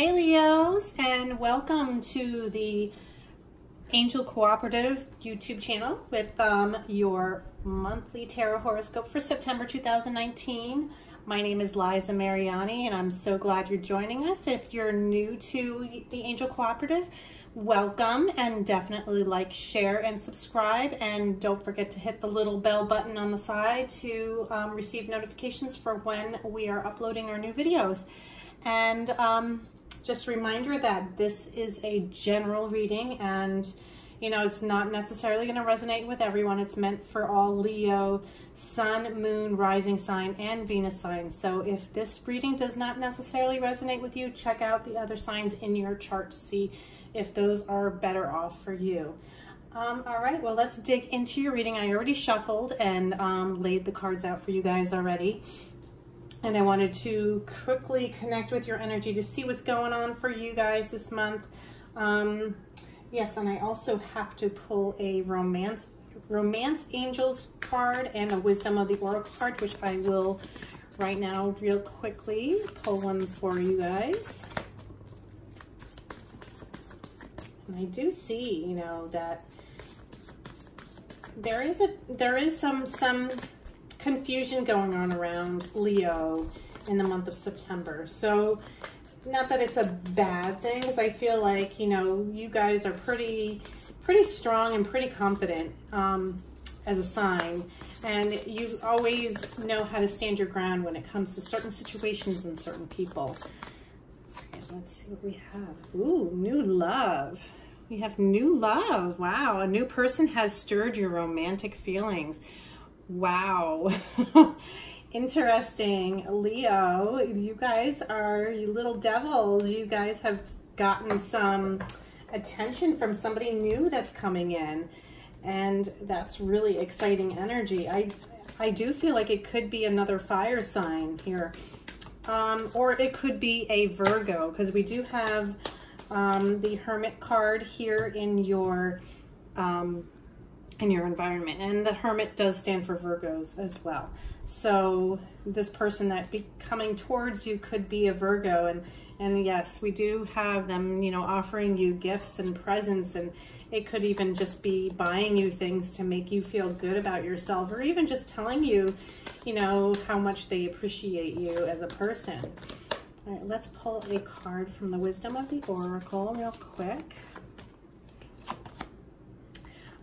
Hey Leos, and welcome to the Angel Cooperative YouTube channel with um, your monthly tarot horoscope for September 2019. My name is Liza Mariani, and I'm so glad you're joining us. If you're new to the Angel Cooperative, welcome and definitely like, share, and subscribe. And don't forget to hit the little bell button on the side to um, receive notifications for when we are uploading our new videos. And um, just a reminder that this is a general reading and you know, it's not necessarily going to resonate with everyone. It's meant for all Leo, Sun, Moon, Rising sign, and Venus signs. So if this reading does not necessarily resonate with you, check out the other signs in your chart to see if those are better off for you. Um, all right, well, let's dig into your reading. I already shuffled and um, laid the cards out for you guys already. And I wanted to quickly connect with your energy to see what's going on for you guys this month. Um, yes, and I also have to pull a romance romance angels card and a wisdom of the oracle card, which I will right now real quickly pull one for you guys. And I do see, you know, that there is a there is some some confusion going on around Leo in the month of September. So not that it's a bad thing, because I feel like, you know, you guys are pretty, pretty strong and pretty confident um, as a sign. And you always know how to stand your ground when it comes to certain situations and certain people. Okay, let's see what we have. Ooh, new love. We have new love. Wow, a new person has stirred your romantic feelings. Wow. Interesting. Leo, you guys are you little devils. You guys have gotten some attention from somebody new that's coming in. And that's really exciting energy. I I do feel like it could be another fire sign here. Um, or it could be a Virgo because we do have um, the Hermit card here in your um, in your environment. And the Hermit does stand for Virgos as well. So this person that be coming towards you could be a Virgo. And, and yes, we do have them, you know, offering you gifts and presents. And it could even just be buying you things to make you feel good about yourself or even just telling you, you know, how much they appreciate you as a person. All right, let's pull a card from the Wisdom of the Oracle real quick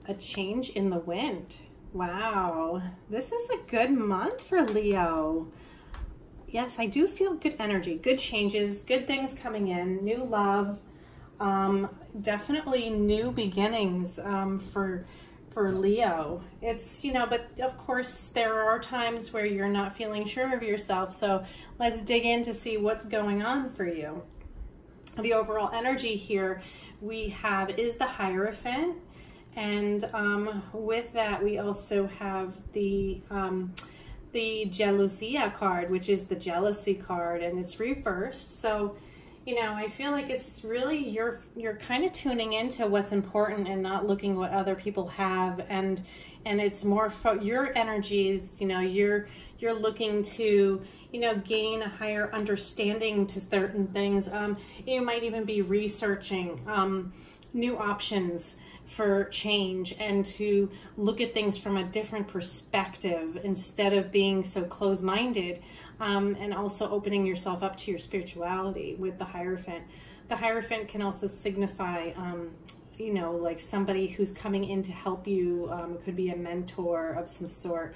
a change in the wind. Wow, this is a good month for Leo. Yes, I do feel good energy, good changes, good things coming in, new love, um, definitely new beginnings um, for for Leo. It's, you know, but of course there are times where you're not feeling sure of yourself. So let's dig in to see what's going on for you. The overall energy here we have is the Hierophant. And um, with that, we also have the um, the Gelosia card, which is the jealousy card, and it's reversed. So, you know, I feel like it's really you're you're kind of tuning into what's important and not looking what other people have, and and it's more your energies. You know, you're you're looking to you know gain a higher understanding to certain things. Um, you might even be researching um, new options for change and to look at things from a different perspective instead of being so close-minded um, and also opening yourself up to your spirituality with the Hierophant. The Hierophant can also signify, um, you know, like somebody who's coming in to help you. Um, could be a mentor of some sort.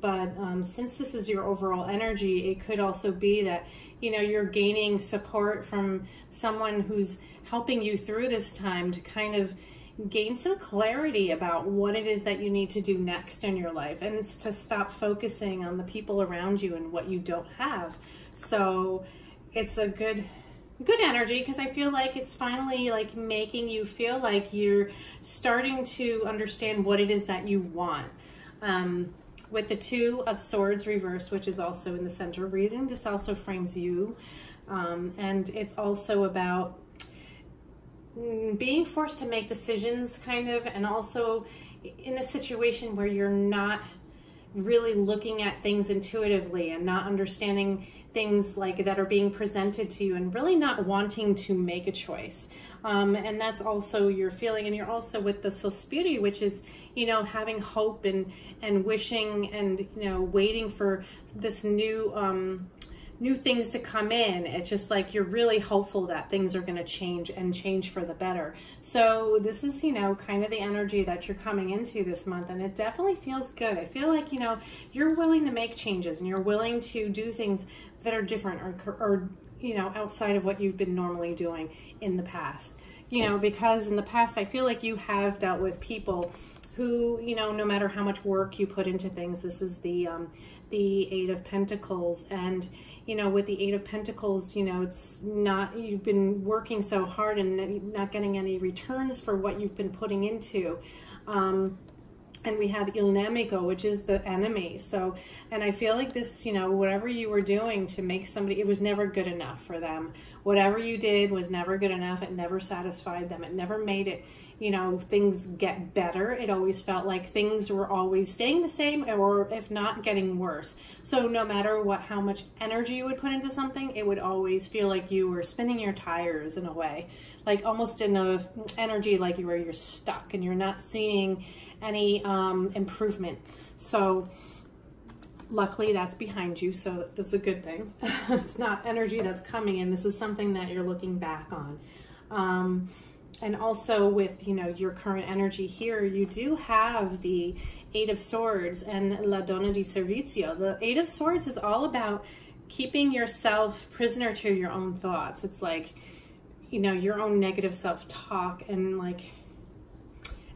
But um, since this is your overall energy, it could also be that, you know, you're gaining support from someone who's helping you through this time to kind of gain some clarity about what it is that you need to do next in your life and it's to stop focusing on the people around you and what you don't have. So it's a good good energy because I feel like it's finally like making you feel like you're starting to understand what it is that you want. Um, with the two of swords reversed, which is also in the center of reading, this also frames you. Um, and it's also about Mm, being forced to make decisions kind of and also in a situation where you're not really looking at things intuitively and not understanding things like that are being presented to you and really not wanting to make a choice. Um, and that's also your feeling. And you're also with the Sospiri, which is, you know, having hope and, and wishing and, you know, waiting for this new, um, new things to come in. It's just like you're really hopeful that things are going to change and change for the better. So this is, you know, kind of the energy that you're coming into this month and it definitely feels good. I feel like, you know, you're willing to make changes and you're willing to do things that are different or, or you know, outside of what you've been normally doing in the past. You know, because in the past I feel like you have dealt with people who, you know, no matter how much work you put into things, this is the um, the Eight of Pentacles, and you know, with the Eight of Pentacles, you know, it's not, you've been working so hard and not getting any returns for what you've been putting into. Um, and we have Il Nemico, which is the enemy. So, and I feel like this, you know, whatever you were doing to make somebody, it was never good enough for them. Whatever you did was never good enough. It never satisfied them. It never made it you know, things get better. It always felt like things were always staying the same or if not getting worse. So no matter what, how much energy you would put into something, it would always feel like you were spinning your tires in a way, like almost in a energy like you were, you're stuck and you're not seeing any um, improvement. So luckily that's behind you. So that's a good thing. it's not energy that's coming in. This is something that you're looking back on. Um, and also with you know your current energy here you do have the eight of swords and la donna di servizio the eight of swords is all about keeping yourself prisoner to your own thoughts it's like you know your own negative self-talk and like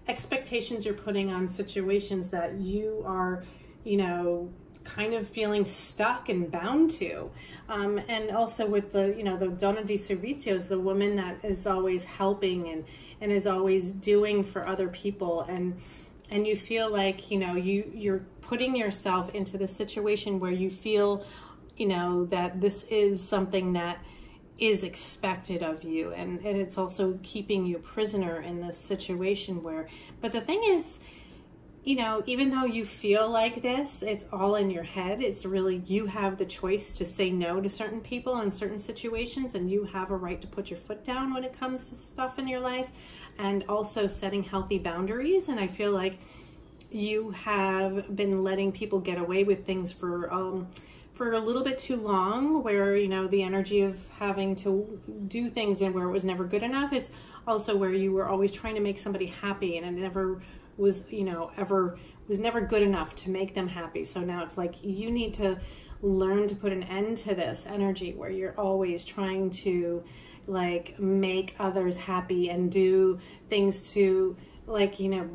expectations you're putting on situations that you are you know kind of feeling stuck and bound to. Um, and also with the, you know, the Donna di Servizio the woman that is always helping and, and is always doing for other people. And, and you feel like, you know, you, you're putting yourself into the situation where you feel, you know, that this is something that is expected of you. And, and it's also keeping you prisoner in this situation where, but the thing is, you know, even though you feel like this, it's all in your head. It's really, you have the choice to say no to certain people in certain situations, and you have a right to put your foot down when it comes to stuff in your life, and also setting healthy boundaries. And I feel like you have been letting people get away with things for, um, for a little bit too long where you know the energy of having to do things and where it was never good enough it's also where you were always trying to make somebody happy and it never was, you know, ever, was never good enough to make them happy. So now it's like you need to learn to put an end to this energy where you're always trying to like make others happy and do things to like, you know,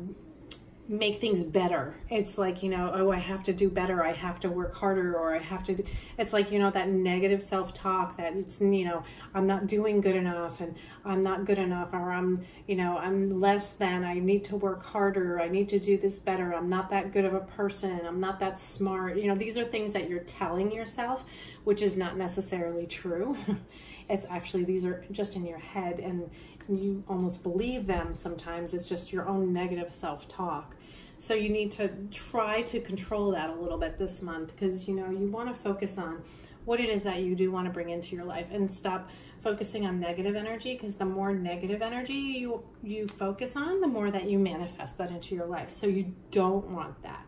make things better. It's like, you know, oh, I have to do better. I have to work harder or I have to, do, it's like, you know, that negative self-talk that it's, you know, I'm not doing good enough and I'm not good enough or I'm, you know, I'm less than, I need to work harder. I need to do this better. I'm not that good of a person. I'm not that smart. You know, these are things that you're telling yourself, which is not necessarily true. it's actually, these are just in your head and you almost believe them sometimes. It's just your own negative self-talk. So you need to try to control that a little bit this month because you know you want to focus on what it is that you do want to bring into your life and stop focusing on negative energy because the more negative energy you you focus on the more that you manifest that into your life. So you don't want that.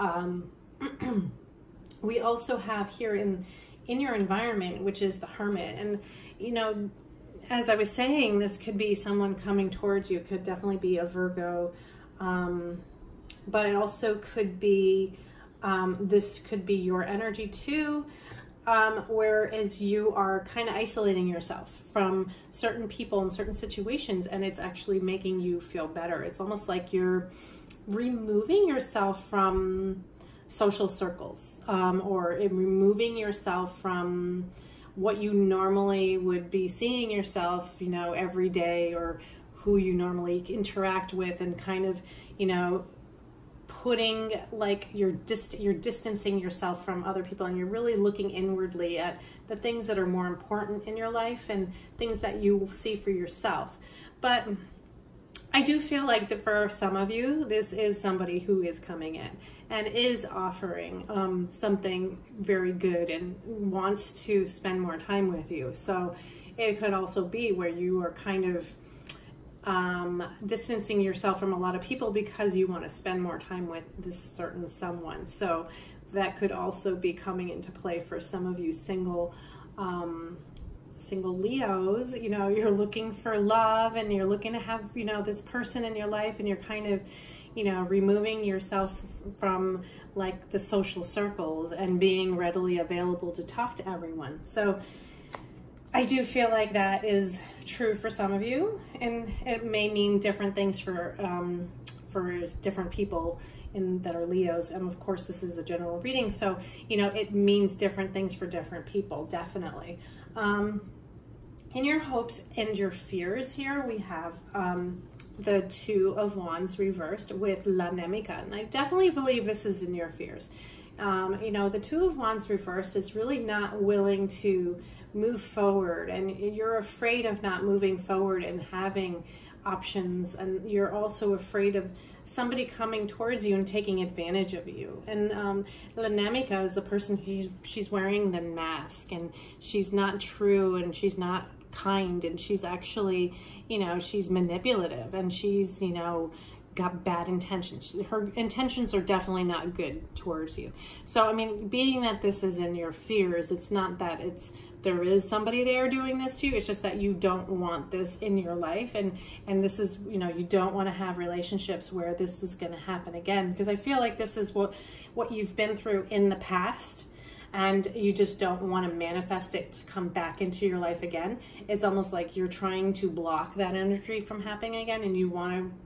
Um, we also have here in in your environment which is the hermit and you know as i was saying this could be someone coming towards you It could definitely be a virgo um, but it also could be, um, this could be your energy too, um, whereas you are kind of isolating yourself from certain people and certain situations and it's actually making you feel better. It's almost like you're removing yourself from social circles um, or removing yourself from what you normally would be seeing yourself, you know, every day or who you normally interact with and kind of, you know, putting like you're dist you're distancing yourself from other people and you're really looking inwardly at the things that are more important in your life and things that you see for yourself but I do feel like that for some of you, this is somebody who is coming in and is offering um, something very good and wants to spend more time with you. So it could also be where you are kind of um, distancing yourself from a lot of people because you want to spend more time with this certain someone. So that could also be coming into play for some of you single um, single Leos, you know, you're looking for love and you're looking to have, you know, this person in your life and you're kind of, you know, removing yourself from like the social circles and being readily available to talk to everyone. So I do feel like that is true for some of you and it may mean different things for um, for different people in that are Leos. And of course, this is a general reading. So, you know, it means different things for different people, definitely. Um, in your hopes and your fears here, we have um, the Two of Wands reversed with La Nemica. And I definitely believe this is in your fears. Um, you know, the Two of Wands reversed is really not willing to move forward and you're afraid of not moving forward and having options and you're also afraid of somebody coming towards you and taking advantage of you. And um, La Nemica is the person who she's wearing the mask and she's not true and she's not kind and she's actually, you know, she's manipulative and she's, you know, got bad intentions. Her intentions are definitely not good towards you. So, I mean, being that this is in your fears, it's not that it's there is somebody there doing this to you. It's just that you don't want this in your life. And, and this is, you know, you don't want to have relationships where this is going to happen again. Because I feel like this is what, what you've been through in the past and you just don't want to manifest it to come back into your life again. It's almost like you're trying to block that energy from happening again and you want to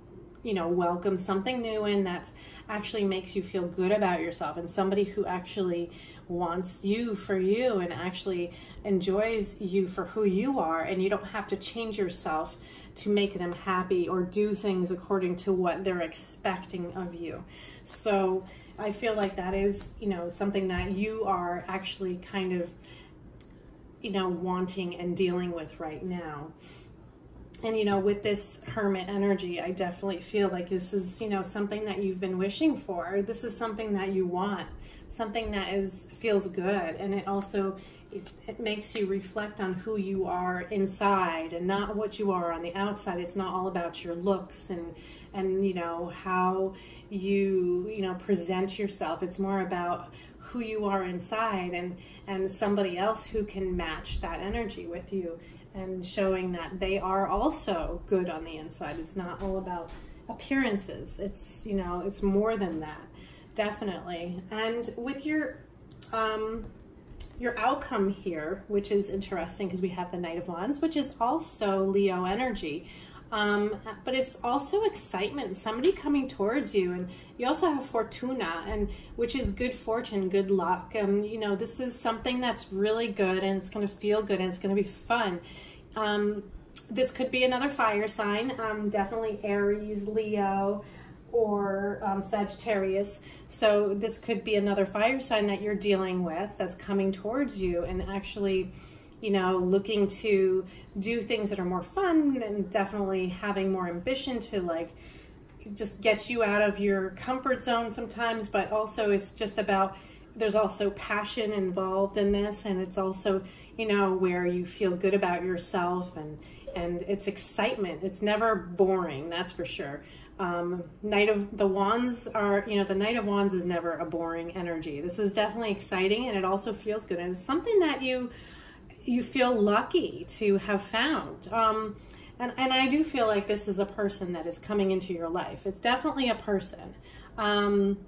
you know, welcome something new in that actually makes you feel good about yourself and somebody who actually wants you for you and actually enjoys you for who you are and you don't have to change yourself to make them happy or do things according to what they're expecting of you. So I feel like that is, you know, something that you are actually kind of, you know, wanting and dealing with right now and you know with this hermit energy i definitely feel like this is you know something that you've been wishing for. This is something that you want something that is feels good. And it also it, it makes you reflect on who you are inside and not what you are on the outside. It's not all about your looks and and you know how you you know present yourself. It's more about who you are inside and and somebody else who can match that energy with you and showing that they are also good on the inside. It's not all about appearances. It's, you know, it's more than that, definitely. And with your, um, your outcome here, which is interesting because we have the Knight of Wands, which is also Leo energy. Um, but it's also excitement, somebody coming towards you. And you also have Fortuna, and which is good fortune, good luck. Um, you know, this is something that's really good and it's going to feel good and it's going to be fun. Um, this could be another fire sign, um, definitely Aries, Leo, or um, Sagittarius. So this could be another fire sign that you're dealing with that's coming towards you and actually you know, looking to do things that are more fun and definitely having more ambition to like just get you out of your comfort zone sometimes, but also it's just about there's also passion involved in this and it's also, you know, where you feel good about yourself and and it's excitement. It's never boring, that's for sure. Um, Knight of the Wands are, you know, the Knight of Wands is never a boring energy. This is definitely exciting and it also feels good. And it's something that you you feel lucky to have found. Um, and, and I do feel like this is a person that is coming into your life. It's definitely a person. Um,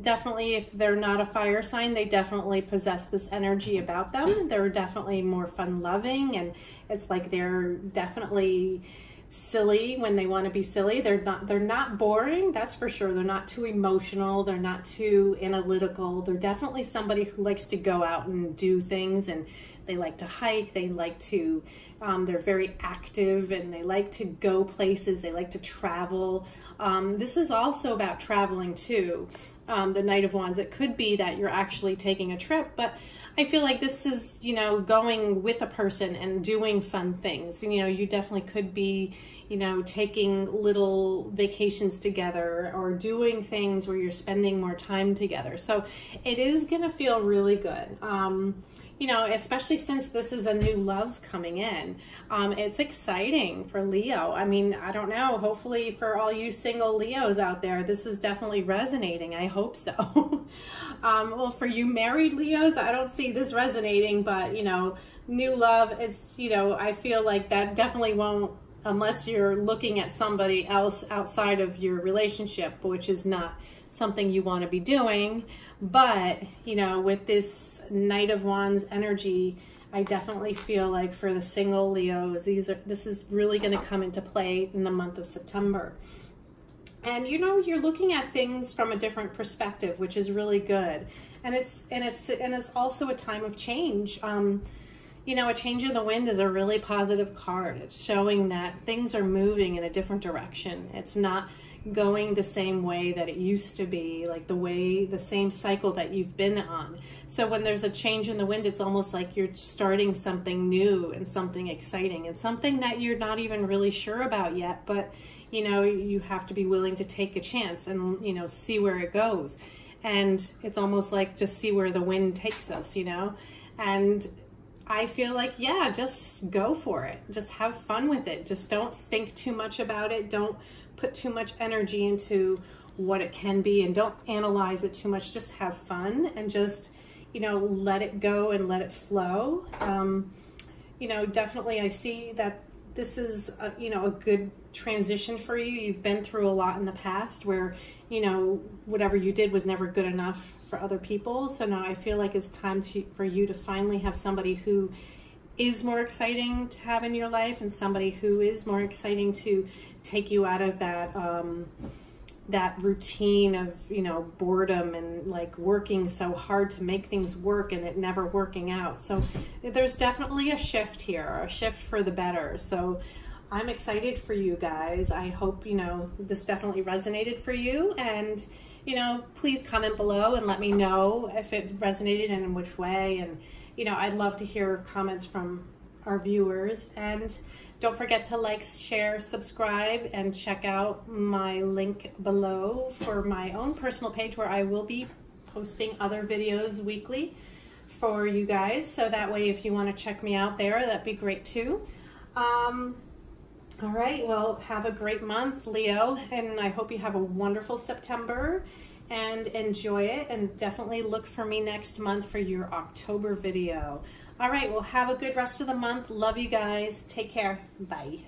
definitely, if they're not a fire sign, they definitely possess this energy about them. They're definitely more fun loving, and it's like they're definitely silly when they want to be silly. They're not they're not boring, that's for sure. They're not too emotional, they're not too analytical. They're definitely somebody who likes to go out and do things and they like to hike, they like to um, they're very active and they like to go places, they like to travel. Um, this is also about traveling too. um, the Knight of Wands. It could be that you're actually taking a trip, but I feel like this is, you know, going with a person and doing fun things. You know, you definitely could be, you know, taking little vacations together or doing things where you're spending more time together. So it is going to feel really good. Um, you know, especially since this is a new love coming in. Um, it's exciting for Leo. I mean, I don't know. Hopefully, for all you single Leos out there, this is definitely resonating. I hope so. um, well, for you married Leos, I don't see this resonating, but you know, new love, it's, you know, I feel like that definitely won't unless you're looking at somebody else outside of your relationship, which is not something you want to be doing. But, you know, with this Knight of Wands energy, I definitely feel like for the single Leos, these are this is really going to come into play in the month of September. And you know, you're looking at things from a different perspective, which is really good. And it's and it's and it's also a time of change. Um, you know, a change in the wind is a really positive card. It's showing that things are moving in a different direction. It's not going the same way that it used to be, like the way, the same cycle that you've been on. So when there's a change in the wind, it's almost like you're starting something new and something exciting and something that you're not even really sure about yet, but you know, you have to be willing to take a chance and, you know, see where it goes. And it's almost like just see where the wind takes us, you know? And I feel like, yeah, just go for it. Just have fun with it. Just don't think too much about it. Don't put too much energy into what it can be and don't analyze it too much. Just have fun and just, you know, let it go and let it flow. Um, you know, definitely I see that this is, a, you know, a good transition for you. You've been through a lot in the past where, you know, whatever you did was never good enough for other people. So now I feel like it's time to, for you to finally have somebody who is more exciting to have in your life and somebody who is more exciting to take you out of that um, that routine of you know boredom and like working so hard to make things work and it never working out. So there's definitely a shift here a shift for the better. So i'm excited for you guys. I hope you know this definitely resonated for you. And you know, please comment below and let me know if it resonated and in which way. And, you know, I'd love to hear comments from our viewers. And don't forget to like, share, subscribe, and check out my link below for my own personal page where I will be posting other videos weekly for you guys. So that way, if you want to check me out there, that'd be great too. Um, all right, well, have a great month, Leo, and I hope you have a wonderful September and enjoy it. And definitely look for me next month for your October video. All right, well, have a good rest of the month. Love you guys. Take care. Bye.